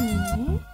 아